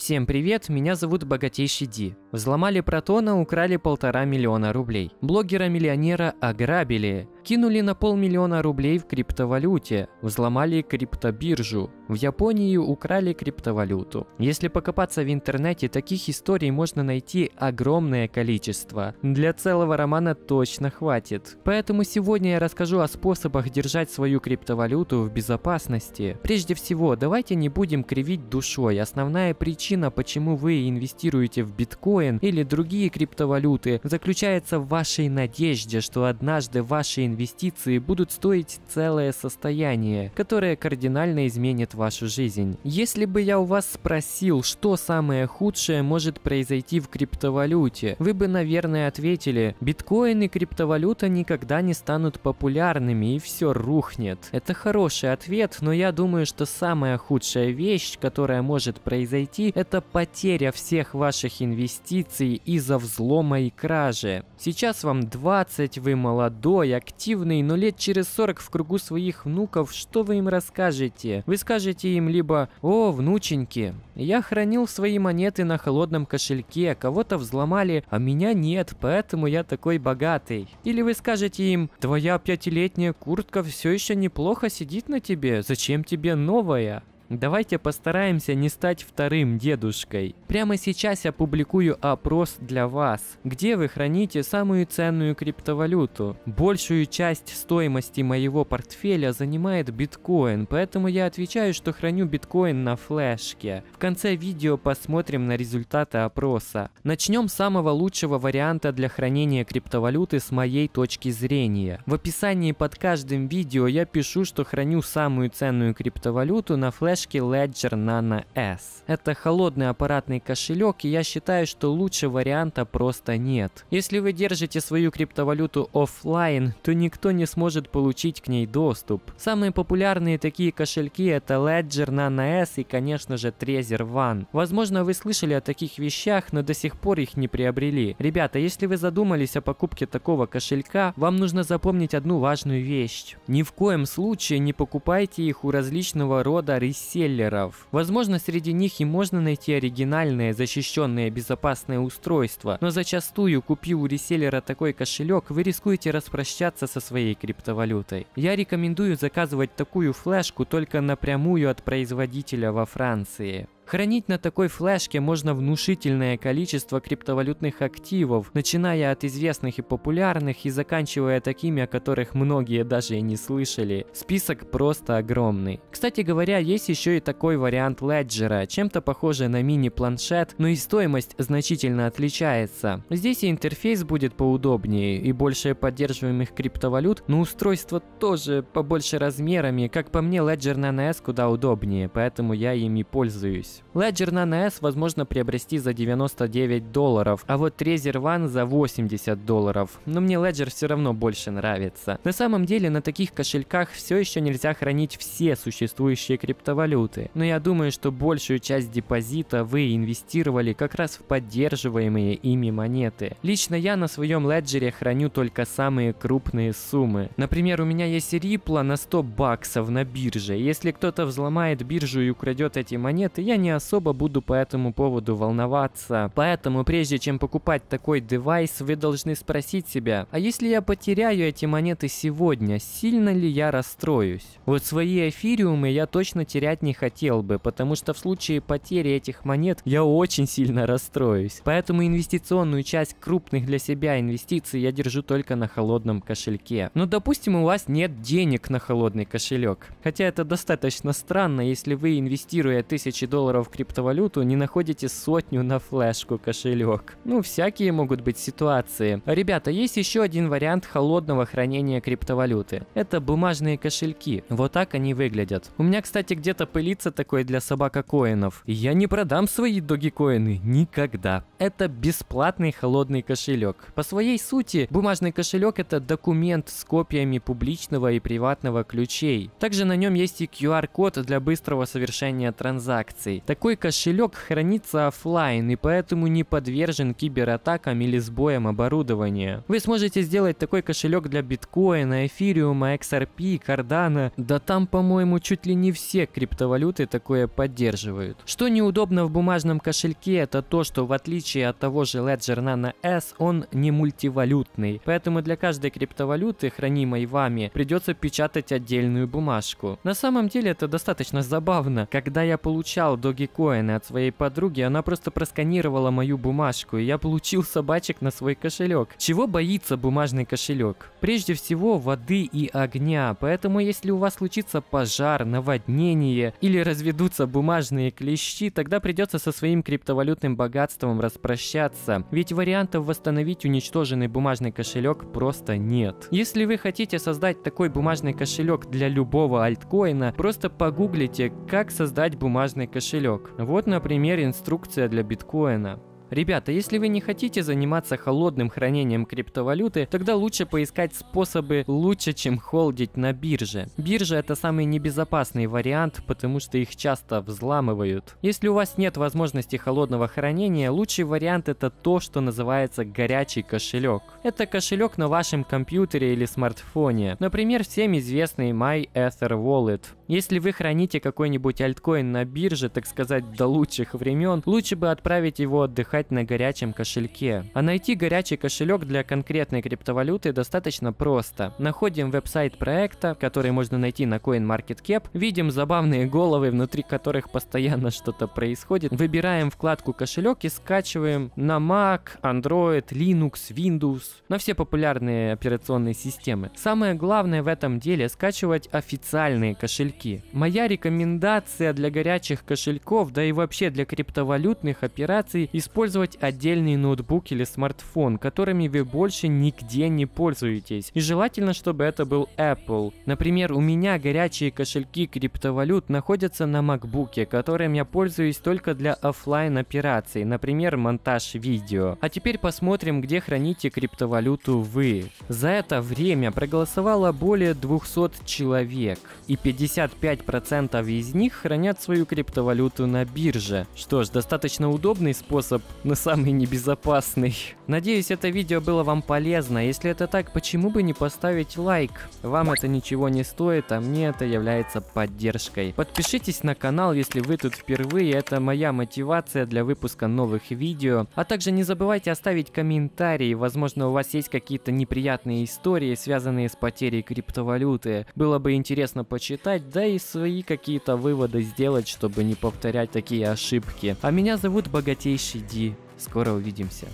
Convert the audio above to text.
Всем привет, меня зовут Богатейший Ди. Взломали Протона, украли полтора миллиона рублей. Блогера-миллионера ограбили. Кинули на полмиллиона рублей в криптовалюте. Взломали криптобиржу. В Японии украли криптовалюту. Если покопаться в интернете, таких историй можно найти огромное количество. Для целого романа точно хватит. Поэтому сегодня я расскажу о способах держать свою криптовалюту в безопасности. Прежде всего, давайте не будем кривить душой. Основная причина, почему вы инвестируете в биткоин или другие криптовалюты, заключается в вашей надежде, что однажды ваши инвестиции будут стоить целое состояние, которое кардинально изменит вашу жизнь. Если бы я у вас спросил, что самое худшее может произойти в криптовалюте, вы бы, наверное, ответили, биткоин и криптовалюта никогда не станут популярными и все рухнет. Это хороший ответ, но я думаю, что самая худшая вещь, которая может произойти, это потеря всех ваших инвестиций из-за взлома и кражи. Сейчас вам 20, вы молодой, активный, но лет через 40 в кругу своих внуков, что вы им расскажете? Вы скажете им либо «О, внученьки, я хранил свои монеты на холодном кошельке, кого-то взломали, а меня нет, поэтому я такой богатый». Или вы скажете им «Твоя пятилетняя куртка все еще неплохо сидит на тебе, зачем тебе новая?» Давайте постараемся не стать вторым дедушкой. Прямо сейчас я публикую опрос для вас, где вы храните самую ценную криптовалюту. Большую часть стоимости моего портфеля занимает биткоин, поэтому я отвечаю, что храню биткоин на флешке. В конце видео посмотрим на результаты опроса. Начнем с самого лучшего варианта для хранения криптовалюты с моей точки зрения. В описании под каждым видео я пишу, что храню самую ценную криптовалюту на флешке флешки Ledger Nano S. Это холодный аппаратный кошелек, и я считаю, что лучше варианта просто нет. Если вы держите свою криптовалюту офлайн, то никто не сможет получить к ней доступ. Самые популярные такие кошельки это Ledger Nano S и, конечно же, Trezor One. Возможно, вы слышали о таких вещах, но до сих пор их не приобрели. Ребята, если вы задумались о покупке такого кошелька, вам нужно запомнить одну важную вещь. Ни в коем случае не покупайте их у различного рода ресурсов селлеров. Возможно, среди них и можно найти оригинальное, защищенное, безопасное устройство, но зачастую, купив у реселлера такой кошелек, вы рискуете распрощаться со своей криптовалютой. Я рекомендую заказывать такую флешку только напрямую от производителя во Франции. Хранить на такой флешке можно внушительное количество криптовалютных активов, начиная от известных и популярных и заканчивая такими, о которых многие даже и не слышали. Список просто огромный. Кстати говоря, есть еще и такой вариант леджера, чем-то похожий на мини-планшет, но и стоимость значительно отличается. Здесь и интерфейс будет поудобнее, и больше поддерживаемых криптовалют, но устройство тоже побольше размерами, как по мне Ledger Nano S куда удобнее, поэтому я ими пользуюсь. Ledger Nano S возможно приобрести за 99 долларов, а вот Trezor One за 80 долларов. Но мне Ledger все равно больше нравится. На самом деле на таких кошельках все еще нельзя хранить все существующие криптовалюты. Но я думаю, что большую часть депозита вы инвестировали как раз в поддерживаемые ими монеты. Лично я на своем Ledger храню только самые крупные суммы. Например, у меня есть Ripple на 100 баксов на бирже. Если кто-то взломает биржу и украдет эти монеты, я не особо буду по этому поводу волноваться. Поэтому прежде чем покупать такой девайс, вы должны спросить себя, а если я потеряю эти монеты сегодня, сильно ли я расстроюсь? Вот свои эфириумы я точно терять не хотел бы, потому что в случае потери этих монет я очень сильно расстроюсь. Поэтому инвестиционную часть крупных для себя инвестиций я держу только на холодном кошельке. Но допустим у вас нет денег на холодный кошелек. Хотя это достаточно странно, если вы инвестируя тысячи долларов в криптовалюту, не находите сотню на флешку кошелек. Ну, всякие могут быть ситуации. Ребята, есть еще один вариант холодного хранения криптовалюты. Это бумажные кошельки. Вот так они выглядят. У меня, кстати, где-то пылится такой для собака коинов. Я не продам свои доги-коины никогда. Это бесплатный холодный кошелек. По своей сути, бумажный кошелек это документ с копиями публичного и приватного ключей. Также на нем есть и QR-код для быстрого совершения транзакций. Такой кошелек хранится офлайн и поэтому не подвержен кибератакам или сбоям оборудования. Вы сможете сделать такой кошелек для биткоина, эфириума, XRP, кардана. Да там, по-моему, чуть ли не все криптовалюты такое поддерживают. Что неудобно в бумажном кошельке, это то, что в отличие от того же Ledger Nano S, он не мультивалютный. Поэтому для каждой криптовалюты, хранимой вами, придется печатать отдельную бумажку. На самом деле это достаточно забавно. Когда я получал Dogecoin от своей подруги, она просто просканировала мою бумажку, и я получил собачек на свой кошелек. Чего боится бумажный кошелек? Прежде всего воды и огня, поэтому если у вас случится пожар, наводнение или разведутся бумажные клещи, тогда придется со своим криптовалютным богатством распрощаться, ведь вариантов восстановить уничтоженный бумажный кошелек просто нет. Если вы хотите создать такой бумажный кошелек для любого альткоина, просто погуглите, как создать бумажный кошелек. Вот, например, инструкция для биткоина. Ребята, если вы не хотите заниматься холодным хранением криптовалюты, тогда лучше поискать способы лучше, чем холдить на бирже. Биржа это самый небезопасный вариант, потому что их часто взламывают. Если у вас нет возможности холодного хранения, лучший вариант это то, что называется горячий кошелек. Это кошелек на вашем компьютере или смартфоне. Например, всем известный MyEtherWallet. Если вы храните какой-нибудь альткоин на бирже, так сказать, до лучших времен, лучше бы отправить его отдыхать на горячем кошельке. А найти горячий кошелек для конкретной криптовалюты достаточно просто. Находим веб-сайт проекта, который можно найти на CoinMarketCap, видим забавные головы, внутри которых постоянно что-то происходит, выбираем вкладку кошелек и скачиваем на Mac, Android, Linux, Windows, на все популярные операционные системы. Самое главное в этом деле скачивать официальные кошельки кошельки. Моя рекомендация для горячих кошельков, да и вообще для криптовалютных операций, использовать отдельный ноутбук или смартфон, которыми вы больше нигде не пользуетесь. И желательно, чтобы это был Apple. Например, у меня горячие кошельки криптовалют находятся на MacBook, которым я пользуюсь только для офлайн операций, например, монтаж видео. А теперь посмотрим, где храните криптовалюту вы. За это время проголосовало более 200 человек, и 50 55% из них хранят свою криптовалюту на бирже. Что ж, достаточно удобный способ, но самый небезопасный. Надеюсь, это видео было вам полезно. Если это так, почему бы не поставить лайк? Вам это ничего не стоит, а мне это является поддержкой. Подпишитесь на канал, если вы тут впервые, это моя мотивация для выпуска новых видео. А также не забывайте оставить комментарии, возможно у вас есть какие-то неприятные истории, связанные с потерей криптовалюты. Было бы интересно почитать, да и свои какие-то выводы сделать, чтобы не повторять такие ошибки. А меня зовут Богатейший Ди. Скоро увидимся.